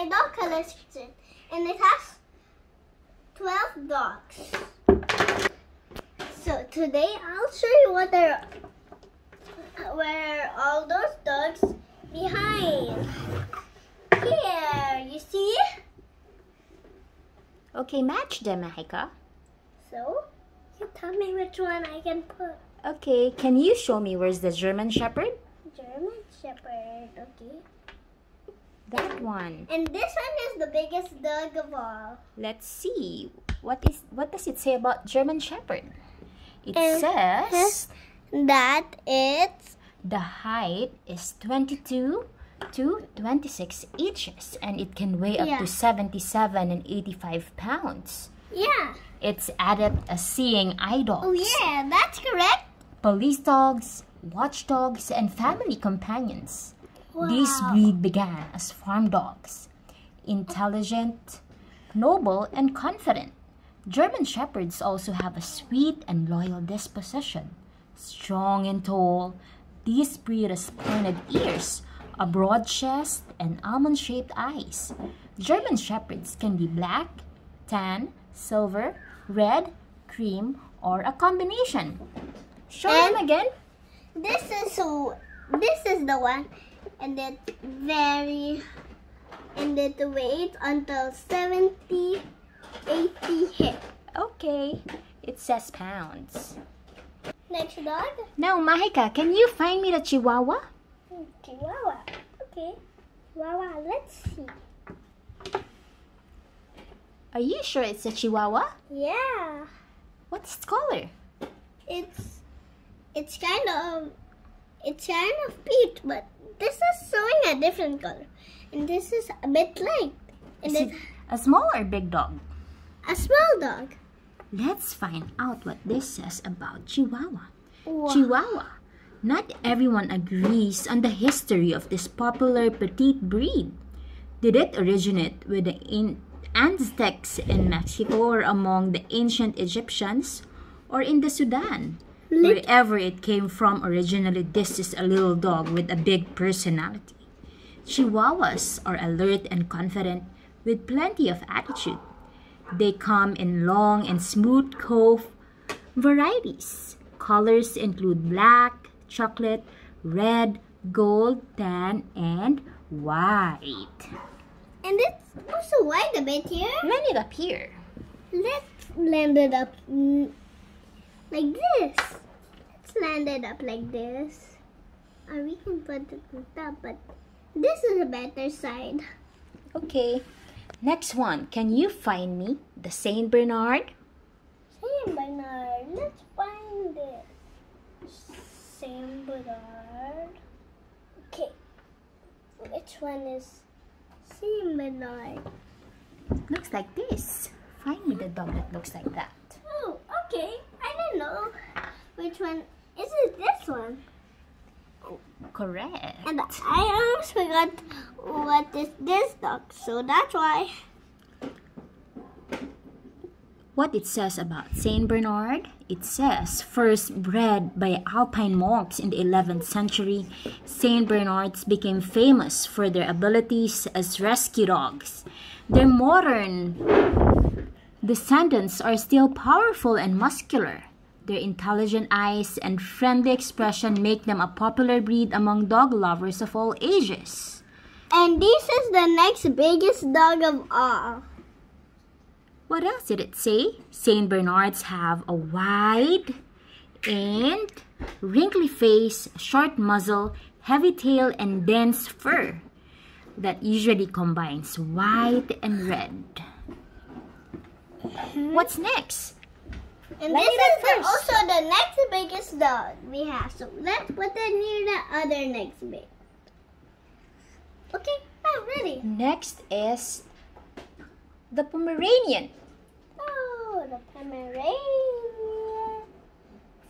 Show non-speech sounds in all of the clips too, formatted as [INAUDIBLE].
my dog collection, and it has 12 dogs. So today I'll show you what are where all those dogs behind. Here, you see? Okay, match them, Mahika. So, you tell me which one I can put. Okay, can you show me where's the German Shepherd? German Shepherd, okay. That one. And this one is the biggest dog of all. Let's see. What is what does it say about German Shepherd? It It says That it's the height is 22 to 26 inches and it can weigh up Yeah. to 77 and 85 pounds. yeah. It's adept at seeing eye dogs, Oh yeah, that's correct. police dogs, watchdogs, and family companions. This Wow. breed began as farm dogs. Intelligent, noble, and confident. German Shepherds also have a sweet and loyal disposition. Strong and tall, this breed has pointed ears, a broad chest, and almond-shaped eyes. German Shepherds can be black, tan, silver, red, cream, or a combination. Show And- them again. This is. This is the one, and it very, and it weighs until 70, 80 hit. Okay, it says pounds. Next dog, Now, Mahika, can you find me the Chihuahua? Hmm, Chihuahua. Okay, Chihuahua. Let's see. Are you sure it's a Chihuahua? Yeah, What's its color? it's, it's kind of, it's kind of peach, but this is showing a different color, and this is a bit light, and Is it a small or big dog? a small dog. Let's find out what this says about Chihuahua. Wow. Chihuahua. Not everyone agrees on the history of this popular petite breed. Did it originate with the in- Aztecs in Mexico or among the ancient Egyptians or in the Sudan? Wherever it came from originally, this is a little dog with a big personality. Chihuahuas are alert and confident with plenty of attitude. They come in long and smooth coat varieties. Colors include black, chocolate, red, gold, tan, and white. And it's also white a bit here. Let it up here. Let's land it up mm, like this. Let's land it up like this. Or we can put it on top, but this is a better side. Okay. Next one. Can you find me the Saint Bernard? Saint Bernard. Let's find it. Saint Bernard. Okay. Which one is Saint Bernard? Looks like this. Find me the dog that looks like that. Oh, okay. Don't know. Which one? Is it this one? Correct. And I almost forgot what is this dog, so that's why. What it says about Saint Bernard? It says, first bred by Alpine monks in the 11th century, Saint Bernards became famous for their abilities as rescue dogs. Their modern descendants are still powerful and muscular. Their intelligent eyes and friendly expression make them a popular breed among dog lovers of all ages. And this is the next biggest dog of all. What else did it say? Saint Bernards have a wide and wrinkly face, short muzzle, heavy tail, and dense fur that usually combines white and red. What's next? And Let this is the, also the next biggest dog we have. So let's put it near the other next big. Okay, I'm ready. Next is the Pomeranian. Oh, the Pomeranian.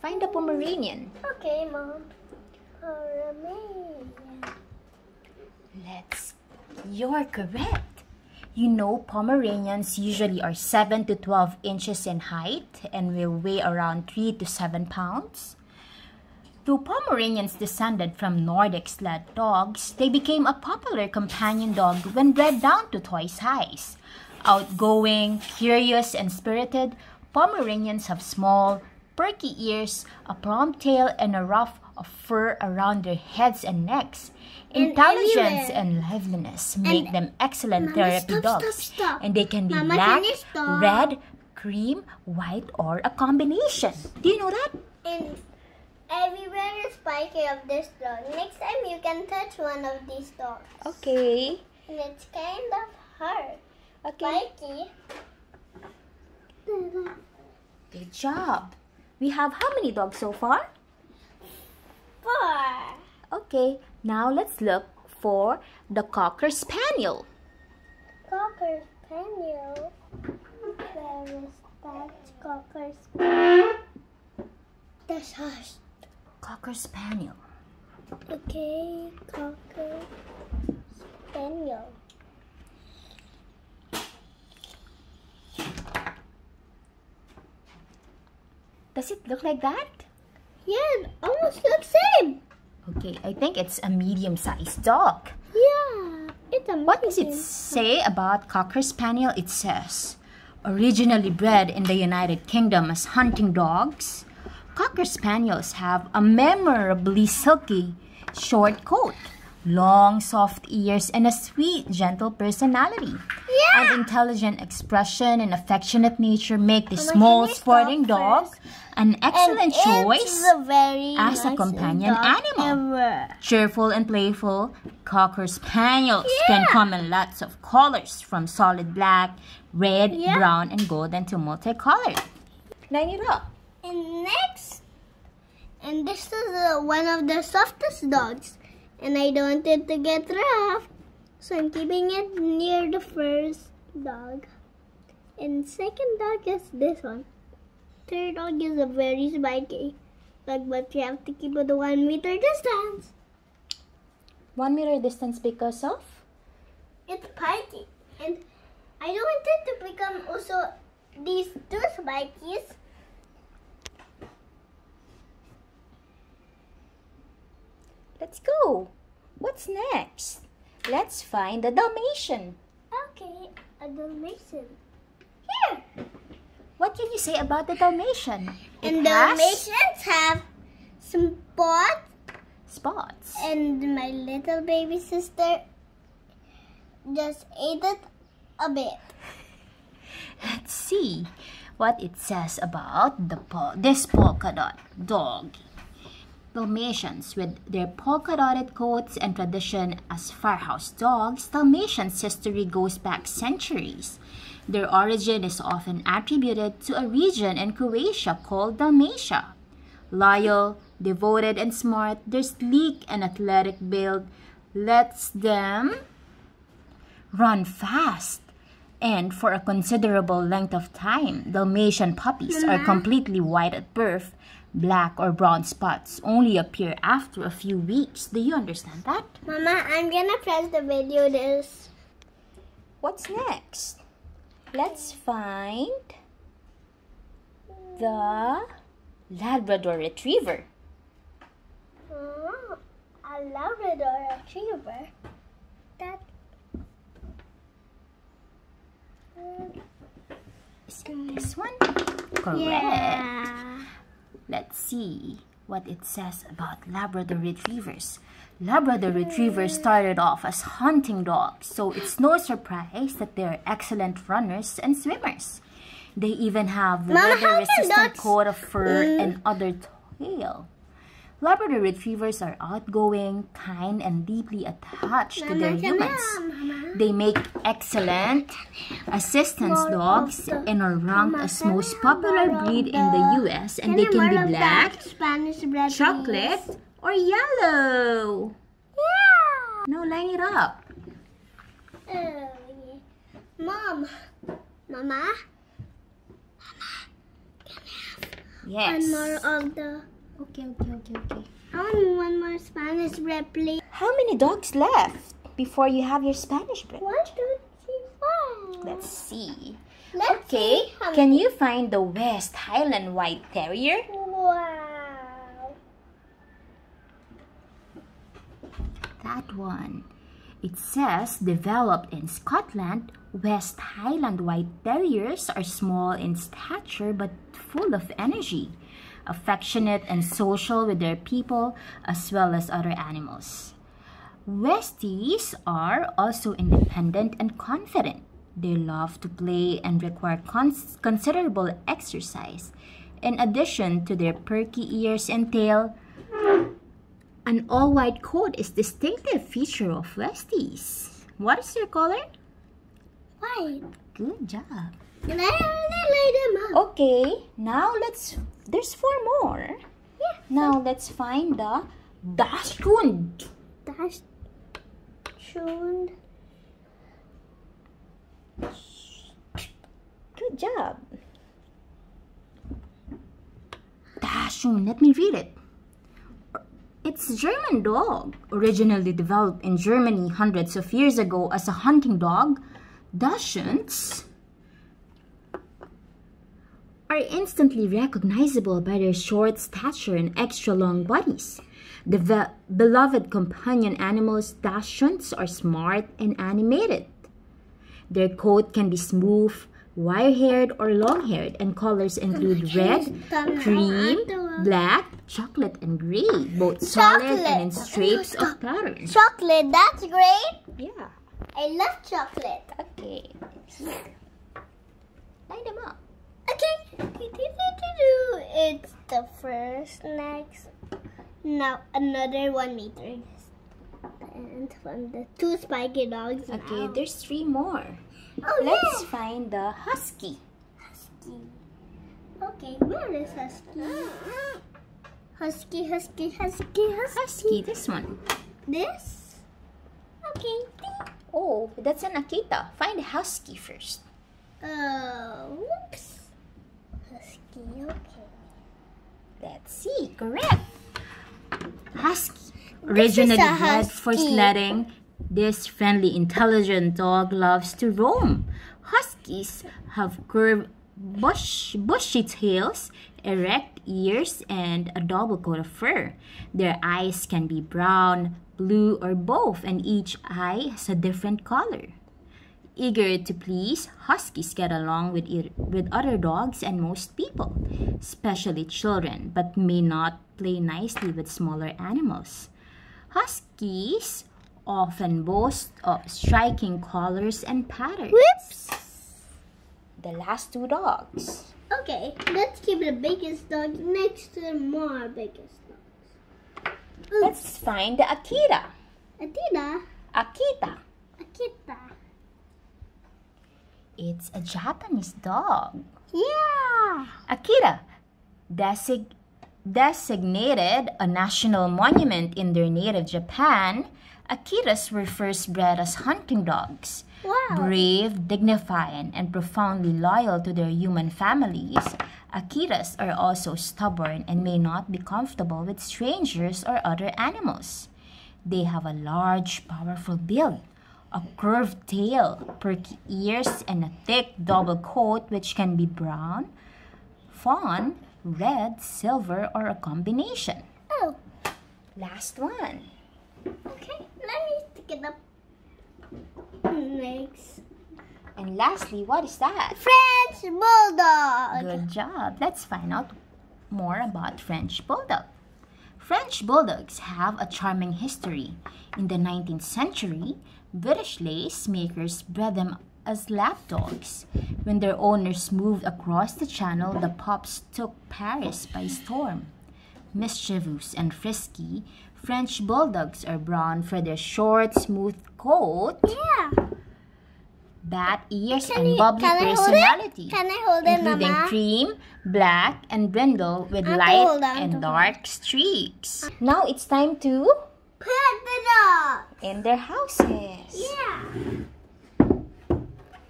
Find the Pomeranian. Okay, Mom. Pomeranian. Let's. You're correct. You know, Pomeranians usually are 7 to 12 inches in height and will weigh around 3 to 7 pounds. Though Pomeranians descended from Nordic sled dogs, they became a popular companion dog when bred down to toy size. Outgoing, curious, and spirited, Pomeranians have small, perky ears, a prompt tail, and a ruff of fur around their heads and necks. And Intelligence and liveliness make And- them excellent Mama, therapy stop, dogs. stop, stop. And they can be Mama, black, red, cream, white, or a combination. Do you know that? And everywhere is spiky of this dog. Next time you can touch one of these dogs. Okay. And it's kind of hard. Okay. Spiky. Good job. We have how many dogs so far? Four. Okay, now let's look for the Cocker Spaniel. Cocker spaniel. Where is that cocker spaniel? That's hush. Cocker Spaniel. Okay, cocker spaniel. Does it look like that? Yeah, almost looks same. Okay, I think it's a medium-sized dog. Yeah, it's a What does it say about Cocker Spaniel? It says, originally bred in the United Kingdom as hunting dogs, Cocker Spaniels have a memorably silky, short coat, long, soft ears, and a sweet, gentle personality. Yeah. An intelligent expression and affectionate nature make this oh small sporting dog first? An excellent And choice. As a companion animal. Ever. Cheerful and playful, Cocker Spaniels can come in lots of colors from solid black, red, Yeah. brown, and golden to multicolored. Up. And next, and this is uh, one of the softest dogs, and I don't want it to get rough, so I'm keeping it near the first dog. And second dog is this one. Third dog is a very spiky dog, but you have to keep it one meter distance. One meter distance because of? It's spiky, and I don't want it to become also these two spikies. Let's go. What's next? Let's find the Dalmatian. Okay, a Dalmatian. What can you say about the Dalmatian? It And has Dalmatians have some spots, spots. and my little baby sister just ate it a bit. [LAUGHS] Let's see what it says about the pol- this polka dot dog. Dalmatians, with their polka dotted coats and tradition as farmhouse dogs, Dalmatians' history goes back centuries. Their origin is often attributed to a region in Croatia called Dalmatia. Loyal, devoted, and smart, their sleek and athletic build lets them run fast. And for a considerable length of time, Dalmatian puppies are mm-hmm. completely white at birth. Black or brown spots only appear after a few weeks. Do you understand that? Mama, I'm gonna press the video this. What's next? Let's find the Labrador Retriever. Oh, a Labrador Retriever. That. Is it this one? Correct. Yeah. Let's see what it says about Labrador Retrievers. Labrador Retrievers started off as hunting dogs, so it's no surprise that they're excellent runners and swimmers. They even have the Mama, how can weather-resistant coat of fur Mm. and other tail. Labrador Retrievers are outgoing, kind, and deeply attached to their humans. Mama. They make excellent assistance dogs and are ranked as most popular breed in the US and they can be black, that Spanish bread, chocolate, or yellow. Yeah. No, line it up. Oh. Mom. Mama. Yes. One more of the. Okay, okay, okay, okay. I want one more Spanish bread, please. How many dogs left before you have your Spanish bread? One, two, three, four. Let's see. Let's Okay, see can you find the West Highland White Terrier? Wow. that one? It says developed in Scotland, West Highland White Terriers are small in stature but full of energy, affectionate and social with their people as well as other animals. Westies are also independent and confident. They love to play and require cons- considerable exercise. In addition to their perky ears and tail, an all-white coat is distinctive feature of Westies. What is their color? White. Good job. And I already laid them out. Okay, now let's. There's four more. Yeah. Now let's find the Dachshund. That's tuned. Good job. Dachshund. Let me read it. It's German dog, originally developed in Germany hundreds of years ago as a hunting dog. Dachshunds are instantly recognizable by their short stature and extra long bodies. The ve- beloved companion animals, dachshunds, are smart and animated. Their coat can be smooth, wire-haired, or long-haired, and colors include red, cream, black, chocolate, and gray, both solid and in stripes of patterns. Chocolate, that's great. Yeah. I love chocolate. Okay. Line them up. Okay. It's the first, next. Now another one meter. And from the two spiky dogs. Okay, now. there's three more. Oh, Let's yeah. find the husky. Husky. Okay, where is Husky? Husky, Husky, Husky, Husky. Husky, this one. This? Okay. Oh, that's an Akita. Find the husky first. Uh, whoops. Husky, okay. Let's see. Correct. Husky. Originally bred for sledding, this friendly, intelligent dog loves to roam. Huskies have curved, bush, bushy tails, erect ears, and a double coat of fur. Their eyes can be brown, blue, or both, and each eye has a different color. Eager to please, huskies get along with, with other dogs and most people, especially children, but may not play nicely with smaller animals. Huskies often boast of striking colors and patterns. Whoops. The last two dogs. Okay, let's keep the biggest dog next to the more biggest dogs. Let's find the Akita. Adida, Akita. Akita. It's a Japanese dog. Yeah. Akita, desig- designated a national monument in their native Japan, Akitas were first bred as hunting dogs. Wow. Brave, dignified, and profoundly loyal to their human families, Akitas are also stubborn and may not be comfortable with strangers or other animals. They have a large, powerful build, a curved tail, perky ears, and a thick double coat which can be brown, fawn, red, silver, or a combination. Oh, Last one. okay. Let me stick it up. Next. And lastly, what is that? French Bulldog. Good job. Let's find out more about French Bulldog. French Bulldogs have a charming history. In the 19th century, British lace makers bred them as lapdogs. When their owners moved across the channel, the pups took Paris by storm. Mischievous and frisky, French Bulldogs are brown for their short, smooth coat, Yeah. bat ears, Can and you- bubbly can I hold it? personality Can I hold it, including Mama? cream, black, and brindle with light and dark streaks. Uh. Now it's time to Pet the dog. in their houses. Yeah.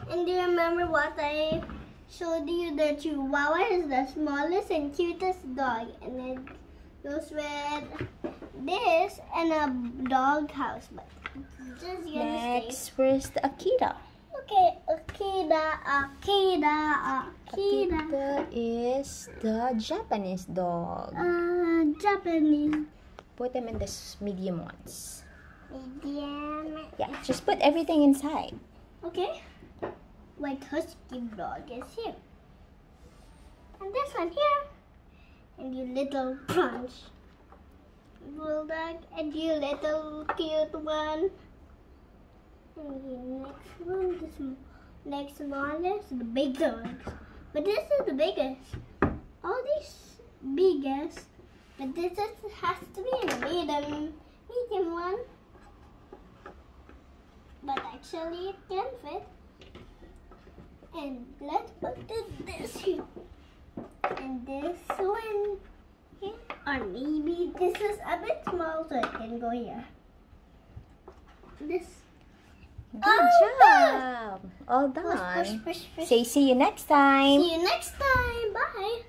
And do you remember what I showed you? The Chihuahua is the smallest and cutest dog, and it goes with this and a dog house. But just stay. Next, where's the Akita? Okay, Akita, Akita, Akita. Akita is the Japanese dog. Uh, Japanese. Put them in the medium ones. Medium. Yeah, just put everything inside. Okay. White husky dog is here. And this one here. And you little crunch. Bulldog and you little cute one. And the next one, this next one is the big dog. But this is the biggest. All these biggest. But this is, has to be a medium, medium one. But actually it can fit. And let's put this, here. And this one here. Or maybe this is a bit small so it can go here. This. Good Oh, job. All Push, push, done. push, push. Say see you next time. See you next time. Bye.